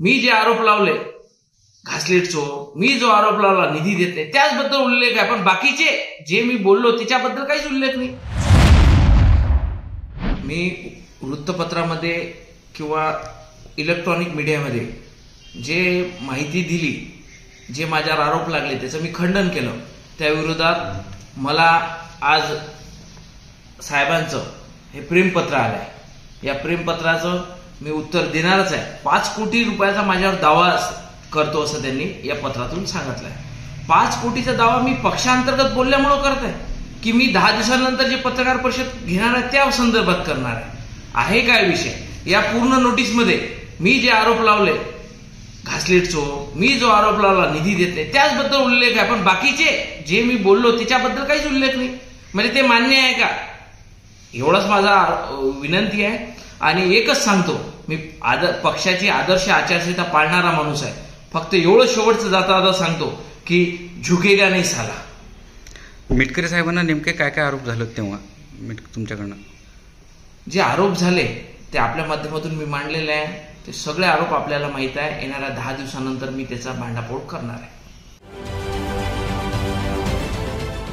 मी जे आरोप लावले घासलेट चोर मी जो आरोप लावला निधी देत नाही त्याचबद्दल उल्लेख आहे. पण बाकीचे जे मी बोललो त्याच्याबद्दल काहीच उल्लेख नाही. मी वृत्तपत्रामध्ये किंवा इलेक्ट्रॉनिक मीडियामध्ये जे माहिती दिली जे माझ्यावर आरोप लागले त्याचं मी खंडन केलं. त्या विरोधात मला आज साहेबांचं हे प्रेमपत्र आलंय. या प्रेमपत्राचं मी उत्तर देणारच आहे. पाच कोटी रुपयाचा माझ्यावर दावा करतो असं त्यांनी या पत्रातून सांगितलंय. पाच कोटीचा दावा मी पक्षांतर्गत बोलल्यामुळं करत आहे की मी दहा दिवसानंतर जे पत्रकार परिषद घेणार आहे त्या संदर्भात करणार आहे. आहे काय विषय? या पूर्ण नोटीसमध्ये मी जे आरोप लावले घासलेटचो मी जो आरोप लावला निधी देत नाही त्याचबद्दल उल्लेख आहे. पण बाकीचे जे मी बोललो त्याच्याबद्दल काहीच उल्लेख नाही. म्हणजे ते मान्य आहे का? एवढाच माझा विनंती आहे. आणि एकच सांगतो मी आदर पक्षाची आदर्श आचारसंहिता पाळणारा माणूस आहे. फक्त एवढं शेवटचं जाता जाता सांगतो की झुकेगा नाही साला. मिटकरी साहेबांना नेमके काय काय आरोप झाले तेव्हा? मिट तुमच्याकडनं? जे आरोप झाले ते आपल्या माध्यमातून मी मांडलेले आहे. ते सगळे आरोप आपल्याला माहीत आहे. येणाऱ्या दहा दिवसानंतर मी त्याचा भांडाफोड करणार आहे.